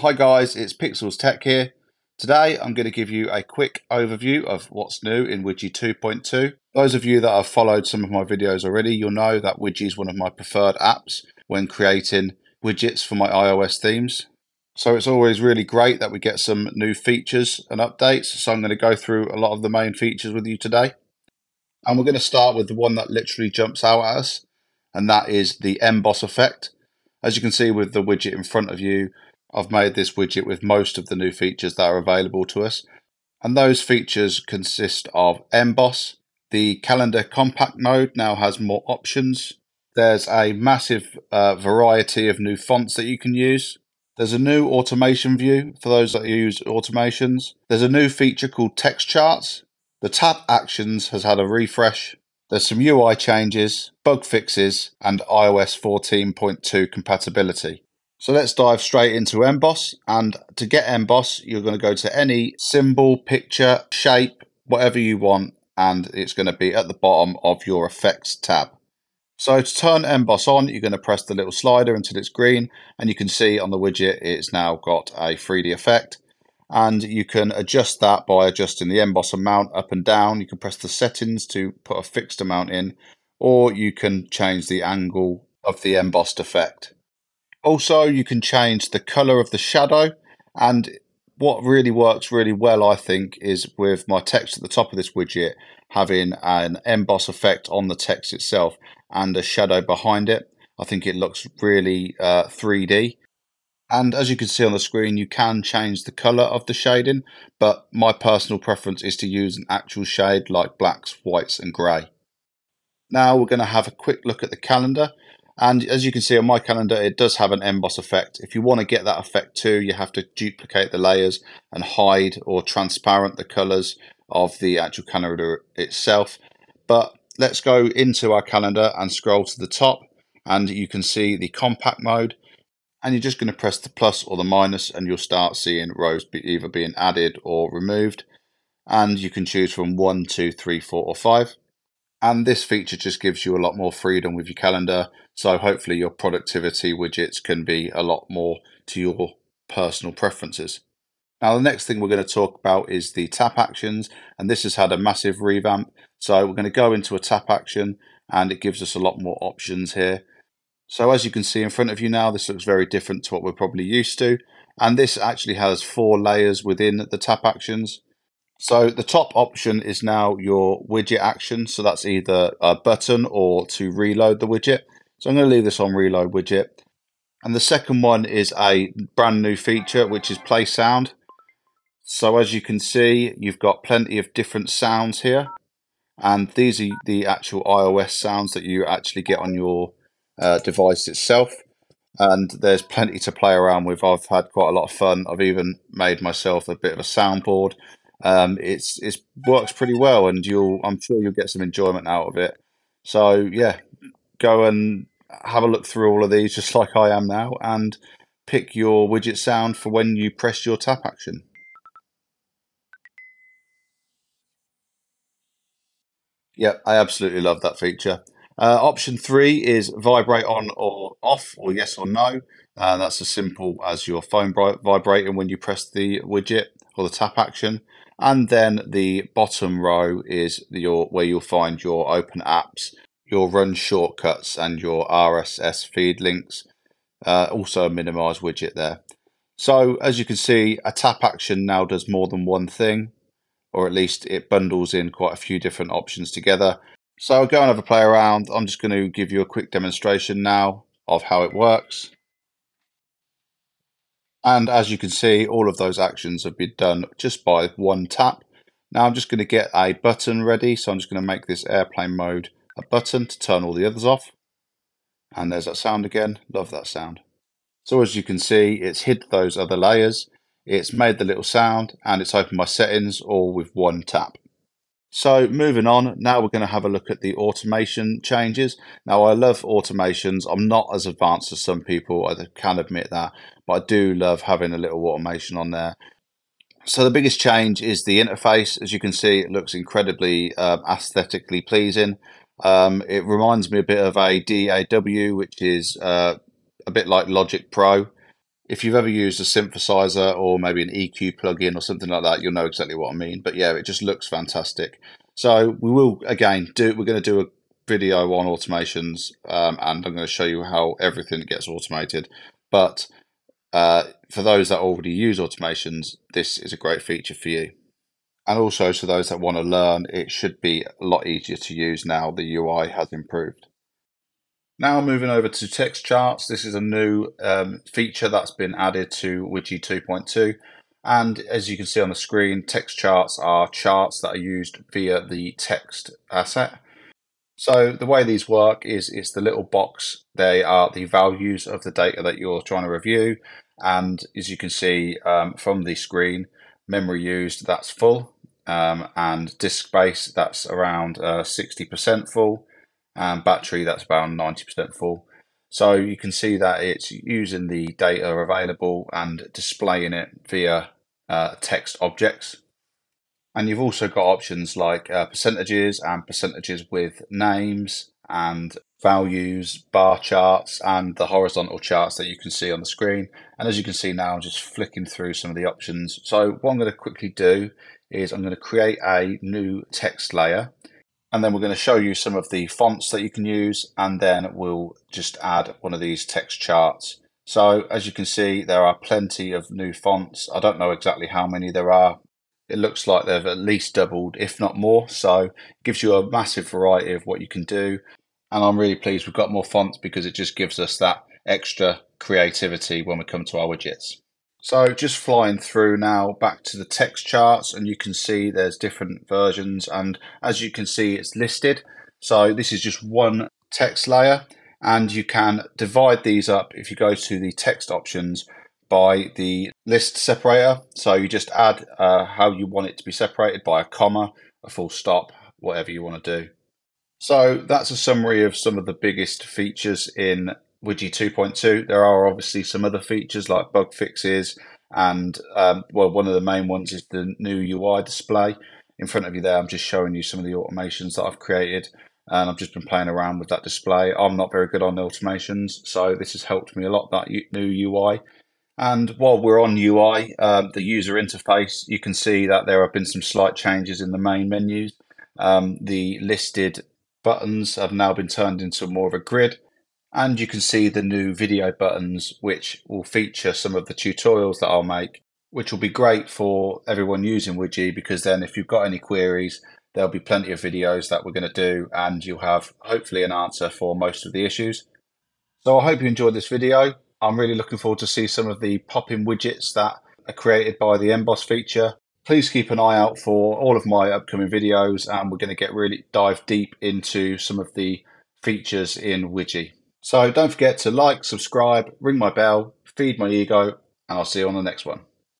Hi guys, it's Pixels Tech here. Today I'm going to give you a quick overview of what's new in Widgy 2.2. Those of you that have followed some of my videos already, you'll know that Widgy is one of my preferred apps when creating widgets for my iOS themes. So it's always really great that we get some new features and updates. So I'm going to go through a lot of the main features with you today. And we're going to start with the one that literally jumps out at us, and that is the emboss effect. As you can see with the widget in front of you, I've made this widget with most of the new features that are available to us. And those features consist of emboss. The calendar compact mode now has more options. There's a massive uh, variety of new fonts that you can use. There's a new automation view for those that use automations. There's a new feature called text charts. The tap actions has had a refresh. There's some UI changes, bug fixes, and iOS 14.2 compatibility. So let's dive straight into Emboss. And to get Emboss, you're going to go to any symbol, picture, shape, whatever you want, and it's going to be at the bottom of your effects tab. So to turn Emboss on, you're going to press the little slider until it's green, and you can see on the widget it's now got a 3D effect. And you can adjust that by adjusting the emboss amount up and down. You can press the settings to put a fixed amount in, or you can change the angle of the embossed effect. Also, you can change the color of the shadow. And what really works really well, I think, is with my text at the top of this widget having an emboss effect on the text itself and a shadow behind it. I think it looks really uh, 3D. And as you can see on the screen, you can change the color of the shading, but my personal preference is to use an actual shade like blacks, whites, and gray. Now we're going to have a quick look at the calendar. And as you can see on my calendar, it does have an emboss effect. If you want to get that effect too, you have to duplicate the layers and hide or transparent the colors of the actual calendar itself. But let's go into our calendar and scroll to the top and you can see the compact mode and you're just going to press the plus or the minus and you'll start seeing rows be either being added or removed and you can choose from one, two, three, four or five and this feature just gives you a lot more freedom with your calendar. So hopefully your productivity widgets can be a lot more to your personal preferences. Now, the next thing we're going to talk about is the tap actions, and this has had a massive revamp. So we're going to go into a tap action and it gives us a lot more options here. So as you can see in front of you now, this looks very different to what we're probably used to. And this actually has four layers within the tap actions. So the top option is now your widget action. So that's either a button or to reload the widget. So I'm going to leave this on reload widget. And the second one is a brand new feature, which is play sound. So as you can see, you've got plenty of different sounds here. And these are the actual iOS sounds that you actually get on your uh, device itself. And there's plenty to play around with. I've had quite a lot of fun. I've even made myself a bit of a soundboard um, it's it works pretty well, and you'll I'm sure you'll get some enjoyment out of it. So yeah, go and have a look through all of these, just like I am now, and pick your widget sound for when you press your tap action. Yeah, I absolutely love that feature. Uh, option three is vibrate on or off, or yes or no. Uh, that's as simple as your phone vibrating when you press the widget or the tap action. And then the bottom row is your where you'll find your open apps, your run shortcuts, and your RSS feed links. Uh, also a minimize widget there. So as you can see, a tap action now does more than one thing, or at least it bundles in quite a few different options together. So I'll go and have a play around. I'm just going to give you a quick demonstration now of how it works. And as you can see, all of those actions have been done just by one tap. Now I'm just going to get a button ready. So I'm just going to make this airplane mode a button to turn all the others off. And there's that sound again. Love that sound. So as you can see, it's hid those other layers. It's made the little sound and it's opened my settings all with one tap. So moving on, now we're going to have a look at the automation changes. Now I love automations. I'm not as advanced as some people, I can admit that, but I do love having a little automation on there. So the biggest change is the interface. As you can see, it looks incredibly um, aesthetically pleasing. Um, it reminds me a bit of a DAW, which is uh, a bit like Logic Pro. If you've ever used a synthesizer or maybe an EQ plugin or something like that, you'll know exactly what I mean. But yeah, it just looks fantastic. So we will again do. We're going to do a video on automations, um, and I'm going to show you how everything gets automated. But uh, for those that already use automations, this is a great feature for you. And also, for those that want to learn, it should be a lot easier to use now the UI has improved. Now moving over to text charts, this is a new um, feature that's been added to Widgy 2.2. And as you can see on the screen, text charts are charts that are used via the text asset. So the way these work is it's the little box. They are the values of the data that you're trying to review. And as you can see um, from the screen, memory used, that's full. Um, and disk space, that's around 60% uh, full and battery that's about 90% full. So you can see that it's using the data available and displaying it via uh, text objects. And you've also got options like uh, percentages and percentages with names and values, bar charts, and the horizontal charts that you can see on the screen. And as you can see now, I'm just flicking through some of the options. So what I'm going to quickly do is I'm going to create a new text layer and then we're going to show you some of the fonts that you can use and then we'll just add one of these text charts. So as you can see there are plenty of new fonts. I don't know exactly how many there are. It looks like they've at least doubled if not more so it gives you a massive variety of what you can do and I'm really pleased we've got more fonts because it just gives us that extra creativity when we come to our widgets. So just flying through now back to the text charts and you can see there's different versions and as you can see it's listed. So this is just one text layer and you can divide these up if you go to the text options by the list separator. So you just add uh, how you want it to be separated by a comma, a full stop, whatever you want to do. So that's a summary of some of the biggest features in Widgy 2.2. There are obviously some other features like bug fixes, and um, well, one of the main ones is the new UI display. In front of you there, I'm just showing you some of the automations that I've created, and I've just been playing around with that display. I'm not very good on automations, so this has helped me a lot, that new UI. And while we're on UI, um, the user interface, you can see that there have been some slight changes in the main menus. Um, the listed buttons have now been turned into more of a grid and you can see the new video buttons, which will feature some of the tutorials that I'll make, which will be great for everyone using Widgy because then if you've got any queries, there'll be plenty of videos that we're going to do and you'll have hopefully an answer for most of the issues. So I hope you enjoyed this video. I'm really looking forward to see some of the pop-in widgets that are created by the Emboss feature. Please keep an eye out for all of my upcoming videos and we're going to get really dive deep into some of the features in Widgy. So don't forget to like, subscribe, ring my bell, feed my ego, and I'll see you on the next one.